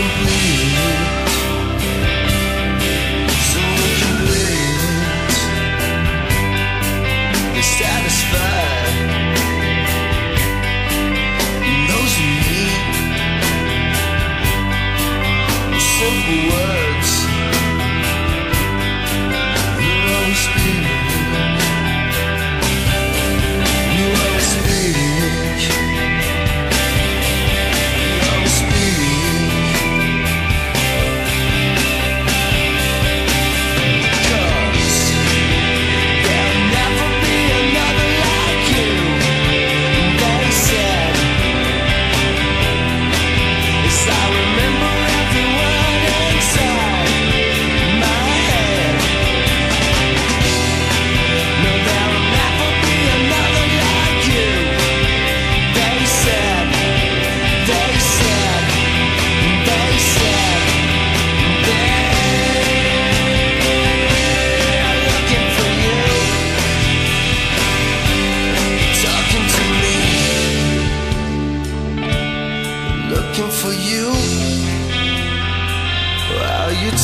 Thank you.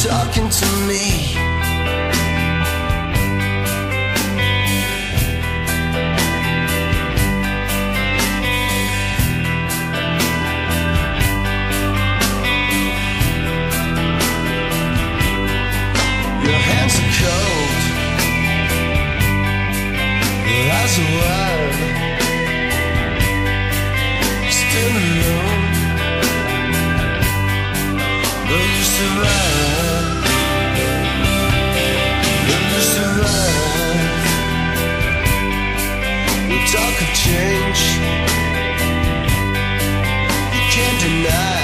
talking to me. Your hands are cold, your eyes are wide, still alone, though you survive. talk of change. You can't deny.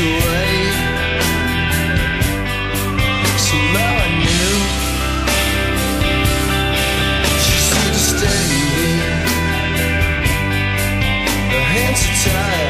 away. So now I knew she's. Her hands are tied.